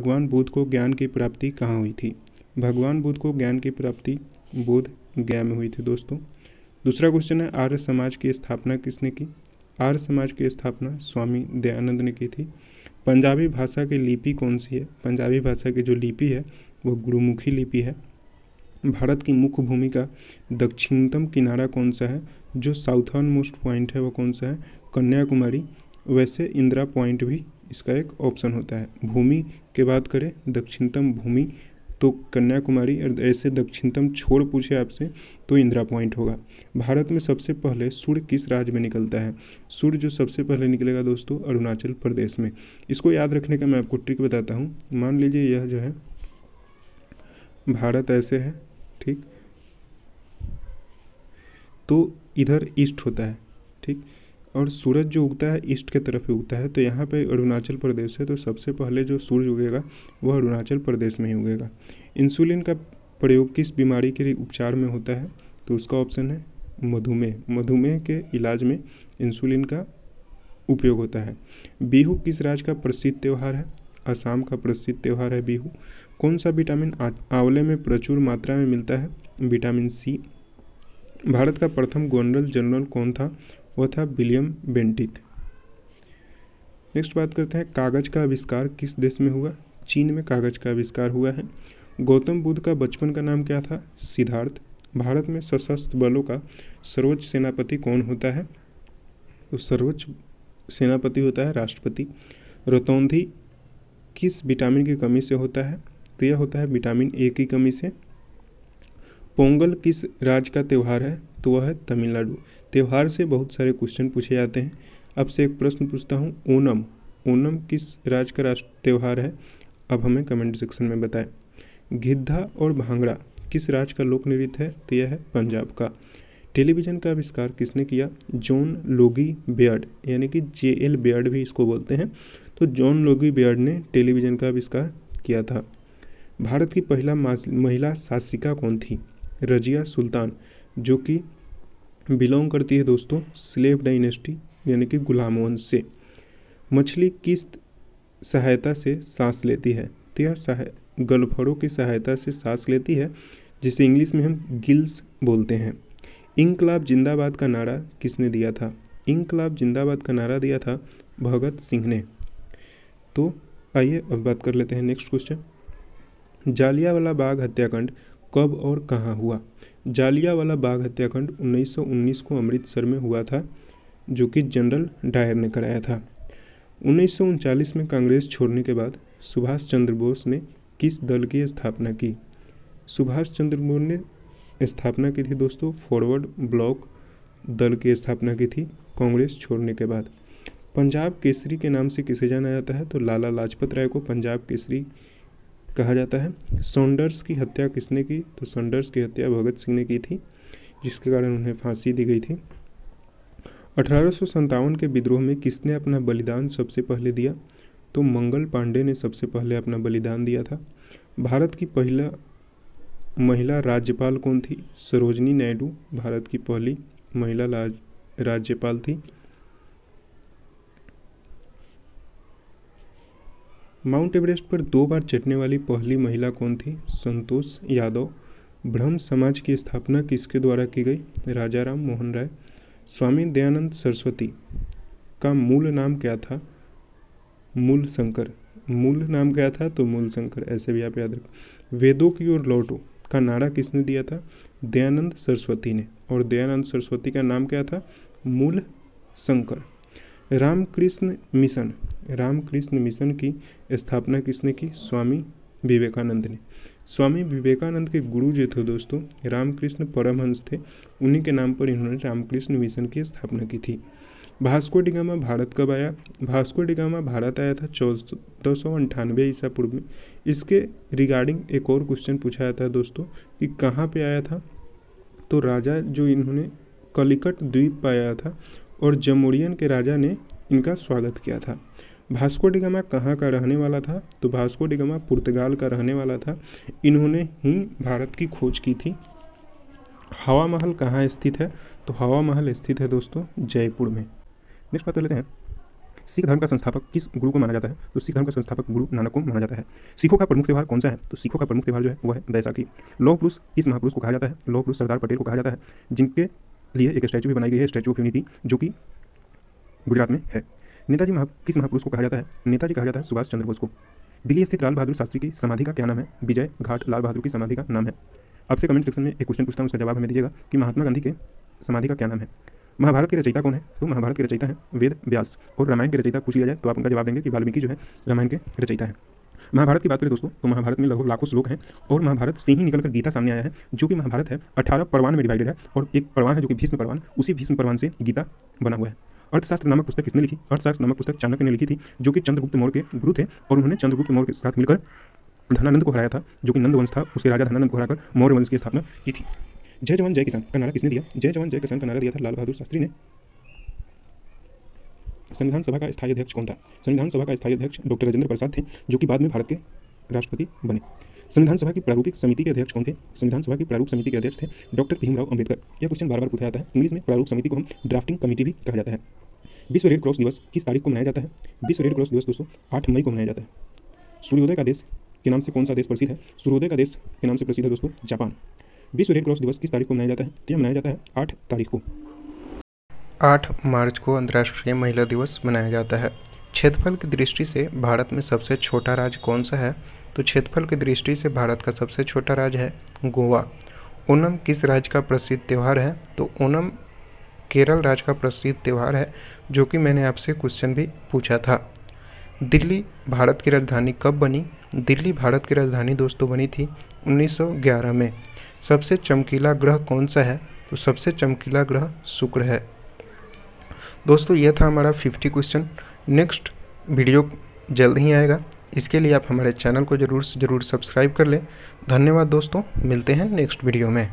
भगवान बुद्ध को ज्ञान की प्राप्ति कहाँ हुई थी? भगवान बुद्ध को ज्ञान की प्राप्ति बोध गया में हुई थी, दोस्तों। दूसरा क्वेश्चन है, आर्य समाज की स्थापना किसने की? आर्य समाज की स्थापना स्वामी दयानंद ने की थी। पंजाबी भाषा की लिपि कौन सी है? पंजाबी भाषा की जो लिपि है, वो गुरुमुखी लिपि है। भारत की मुख्य भूमि का दक्षिणतम किनारा कौन सा है? जो साउथर्न मोस्ट पॉइंट है, वो कौन सा है? कन्याकुमारी। वैसे इंदिरा पॉइंट भी इसका एक ऑप्शन होता है। भूमि के बात करें, दक्षिणतम भूमि तो कन्याकुमारी ऐसे दक्षिणतम छोड़ पूछे आपसे तो इंदिरा पॉइंट होगा। भारत में सबसे पहले सूर्य किस राज्य में निकलता है? सूर्य जो सबसे पहले निकलेगा दोस्तों, अरुणाचल प्रदेश में। इसको याद रखने का मैं आपको ट्रिक बताता हूँ। मान लीजिए यह जो है, भारत ऐसे है, ठीक? तो इधर ईस्ट होता है, ठीक? और सूरज जो उगता है, ईस्ट के तरफ़ ही उगता है। तो यहाँ पे अरुणाचल प्रदेश है तो सबसे पहले जो सूरज उगेगा, वह अरुणाचल प्रदेश में ही उगेगा। इंसुलिन का प्रयोग किस बीमारी के उपचार में होता है? तो उसका ऑप्शन है मधुमेह। मधुमेह के इलाज में इंसुलिन का उपयोग होता है। बिहू किस राज्य का प्रसिद्ध त्यौहार है? असम का प्रसिद्ध त्यौहार है बिहू। कौन सा विटामिन आंवले में प्रचुर मात्रा में मिलता है? Vitamin C. भारत का प्रथम गवर्नर जनरल कौन था? वह था विलियम बेंटिक। नेक्स्ट बात करते हैं, कागज़ का आविष्कार किस देश में हुआ? चीन में कागज़ का आविष्कार हुआ है। गौतम बुद्ध का बचपन का नाम क्या था? सिद्धार्थ। भारत में सशस्त्र बलों का सर्वोच्च सेनापति कौन होता है? तो सर्वोच्च सेनापति होता है राष्ट्रपति। रतौंधी किस विटामिन की कमी से होता है? तो यह होता है विटामिन ए की कमी से। पोंगल किस राज्य का त्यौहार है? तो वह है तमिलनाडु। त्यौहार से बहुत सारे क्वेश्चन पूछे जाते हैं। अब से एक प्रश्न पूछता हूँ ओनम ओनम किस राज्य का राष्ट्र त्यौहार है? अब हमें कमेंट सेक्शन में बताएँ। गिद्धा और भांगड़ा किस राज्य का लोक नृत्य है? तो यह है पंजाब का। टेलीविज़न का आविष्कार किसने किया? जॉन लोगी बेयर्ड, यानी कि जे एल बेयर्ड भी इसको बोलते हैं। तो जॉन लोगी बेयर्ड ने टेलीविज़न का आविष्कार किया था। भारत की पहला महिला शासिका कौन थी? रजिया सुल्तान, जो कि बिलोंग करती है दोस्तों, स्लेव डाइनेस्टी यानी कि गुलाम वंश से। मछली किस सहायता से सांस लेती है? तो यह सहाय, गलफड़ों की सहायता से सांस लेती है, जिसे इंग्लिश में हम गिल्स बोलते हैं। इंकलाब जिंदाबाद का नारा किसने दिया था? इंकलाब जिंदाबाद का नारा दिया था भगत सिंह ने। तो आइए अब बात कर लेते हैं नेक्स्ट क्वेश्चन। जालियावाला बाग हत्याकांड कब और कहाँ हुआ? जालियावाला बाग हत्याकांड 1919 को अमृतसर में हुआ था, जो कि जनरल डायर ने कराया था। उन्नीस में कांग्रेस छोड़ने के बाद सुभाष चंद्र बोस ने किस दल की स्थापना की? सुभाष चंद्र बोस ने स्थापना की थी दोस्तों, फॉरवर्ड ब्लॉक दल की स्थापना की थी कांग्रेस छोड़ने के बाद। पंजाब केसरी के नाम से किसे जाना जाता है? तो लाला लाजपत राय को पंजाब केसरी कहा जाता है। सॉन्डर्स की हत्या किसने की? तो सॉन्डर्स की हत्या भगत सिंह ने की थी, जिसके कारण उन्हें फांसी दी गई थी। अठारह के विद्रोह में किसने अपना बलिदान सबसे पहले दिया? तो मंगल पांडे ने सबसे पहले अपना बलिदान दिया था। भारत की पहला महिला राज्यपाल कौन थी? सरोजनी नायडू। भारत की पहली महिला राज्यपाल थी। माउंट एवरेस्ट पर दो बार चढ़ने वाली पहली महिला कौन थी? संतोष यादव। ब्रह्म समाज की स्थापना किसके द्वारा की गई? राजा राम मोहन राय। स्वामी दयानंद सरस्वती। का मूल नाम क्या था? मूल शंकर। मूल नाम क्या था? तो मूल शंकर, ऐसे भी आप याद रखें। वेदों की ओर लौटो। का नारा किसने दिया था? दयानंद सरस्वती ने। और दयानंद सरस्वती का नाम क्या था? मूल शंकर। रामकृष्ण मिशन रामकृष्ण मिशन की स्थापना किसने की? स्वामी विवेकानंद ने। स्वामी विवेकानंद के गुरु जो थे दोस्तों, रामकृष्ण परमहंस थे। उन्हीं के नाम पर इन्होंने रामकृष्ण मिशन की स्थापना की थी। भास्को डिगामा भारत कब आया? भास्को डिगामा भारत आया था चौदह सौ ईसा पूर्व में। इसके रिगार्डिंग एक और क्वेश्चन पूछा जाता है दोस्तों, कि कहाँ पे आया था? तो राजा जो इन्होंने कलिकट द्वीप पर आया था, और जमोरियन के राजा ने इनका स्वागत किया था। भास्को डिगामा कहाँ का रहने वाला था? तो भास्को डिगामा पुर्तगाल का रहने वाला था। इन्होंने ही भारत की खोज की थी। हवा महल कहाँ स्थित है? तो हवा महल स्थित है दोस्तों, जयपुर में। नेक्स्ट बात लेते हैं। सिख धर्म का संस्थापक किस गुरु को माना जाता है? तो सिख धर्म का संस्थापक गुरु नानक को माना जाता है। सिखों का प्रमुख त्यौहार कौन सा है? तो सिखों का प्रमुख त्यौहार जो है वह है बैसाखी। लौह पुरुष किस महापुरुष को कहा जाता है? लौह पुरुष सरदार पटेल को कहा जाता है, जिनके लिए एक स्टैचू भी बनाई गई है, स्टैचू ऑफ़ यूनिटी, जो कि गुजरात में है। नेताजी महा किस महापुरुष को कहा जाता है? नेताजी कहा जाता है सुभाष चंद्र बोस को। दिल्ली स्थित लाल बहादुर शास्त्री की समाधि का क्या नाम है? विजय घाट लाल बहादुर की समाधि का नाम है। आपसे कमेंट सेक्शन में एक क्वेश्चन पूछता हूँ, उसका जवाब हमें दीजिएगा कि महात्मा गांधी के समाधि का क्या नाम है? महाभारत के रचयिता कौन है? तो महाभारत के रचयिता है वेद व्यास। और रामायण के रचयिता पूछ लिया जाए तो आप उनका जवाब देंगे कि वाल्मीकि जो है रामायण के रचयिता है। महाभारत की बात करें दोस्तों तो महाभारत में लगभग लाखों श्लोक हैं और महाभारत से ही निकलकर गीता सामने आया है, जो कि महाभारत है, अठारह परवान में डिवाइडेड है और एक परवान है जो कि भीष्म परवान उसी भीष्म परवान से गीता बना हुआ है। अर्थशास्त्र नामक पुस्तक किसने लिखी। अर्थशास्त्र नामक पुस्तक चाणक्य ने लिखी थी, जो कि चंद्रगुप्त मौर्य के गुरु थे, और उन्होंने चंद्रगुप्त मौर्य के साथ मिलकर धनानंद को हराया था, जो कि नंद वंश था। उसके राजा धनानंद को हराकर मौर्य वंश की स्थापना की थी। जय जवान, जय किसान। का नारा किसने दिया? जय जवान, जय किसान का नारा दिया था लाल बहादुर शास्त्री ने। संविधान सभा का स्थायी अध्यक्ष कौन था? संविधान सभा का स्थायी अध्यक्ष डॉक्टर राजेंद्र प्रसाद थे, जो कि बाद में भारत के राष्ट्रपति बने। संविधान सभा की प्रारूपिक समिति के अध्यक्ष कौन थे संविधान सभा की प्रारूप समिति के अध्यक्ष थे डॉक्टर भीमराव अंबेडकर। यह क्वेश्चन बार बार पूछा जाता है। इंग्लिश में प्रारूप समिति को हम ड्राफ्टिंग कमेटी भी कहा जाता है। विश्व रेड क्रॉस दिवस किस तारीख को मनाया जाता है? विश्व रेड क्रॉस दिवस दोस्तों, आठ मई को मनाया जाता है। सूर्योदय का देश के नाम से कौन सा देश प्रसिद्ध है? सूर्योदय का देश के नाम से प्रसिद्ध है दोस्तों, जापान। विश्व रेड क्रॉस दिवस किस तारीख को मनाया जाता है? तो यह मनाया जाता है आठ तारीख को। आठ मार्च को अंतर्राष्ट्रीय महिला दिवस मनाया जाता है। क्षेत्रफल की दृष्टि से भारत में सबसे छोटा राज्य कौन सा है? तो क्षेत्रफल की दृष्टि से भारत का सबसे छोटा राज्य है गोवा। ओनम किस राज्य का प्रसिद्ध त्यौहार है? तो ओनम केरल राज्य का प्रसिद्ध त्यौहार है, जो कि मैंने आपसे क्वेश्चन भी पूछा था। दिल्ली भारत की राजधानी कब बनी? दिल्ली भारत की राजधानी दोस्तों बनी थी 1911 में। सबसे चमकीला ग्रह कौन सा है? तो सबसे चमकीला ग्रह शुक्र है। दोस्तों, यह था हमारा 50 क्वेश्चन नेक्स्ट वीडियो जल्द ही आएगा। इसके लिए आप हमारे चैनल को ज़रूर से ज़रूर सब्सक्राइब कर लें। धन्यवाद दोस्तों, मिलते हैं नेक्स्ट वीडियो में।